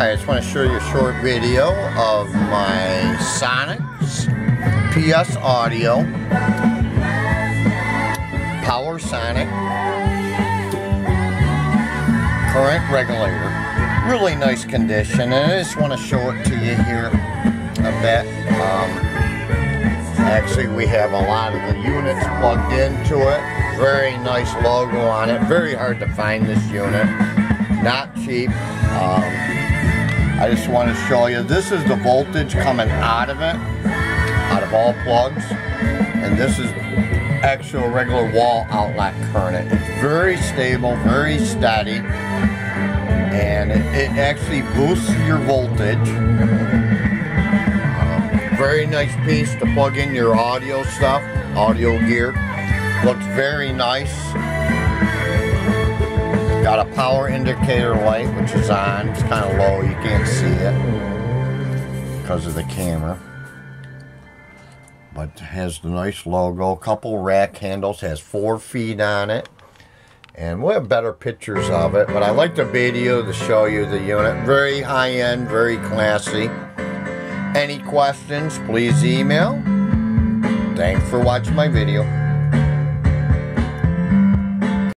I just want to show you a short video of my Sonics PS Audio Power Sonic current regulator. Really nice condition and I just want to show it to you here a bit. Um, actually we have a lot of the units plugged into it. Very nice logo on it. Very hard to find this unit. Not cheap. Um, I just want to show you, this is the voltage coming out of it, out of all plugs, and this is actual regular wall outlet current. It's very stable, very steady, and it, it actually boosts your voltage. Uh, very nice piece to plug in your audio stuff, audio gear. Looks very nice. Got a power indicator light, which is on. It's kind of low. You can't see it because of the camera. But has the nice logo. Couple rack handles. Has four feet on it. And we'll have better pictures of it. But I like the video to show you the unit. Very high-end, very classy. Any questions, please email. Thanks for watching my video.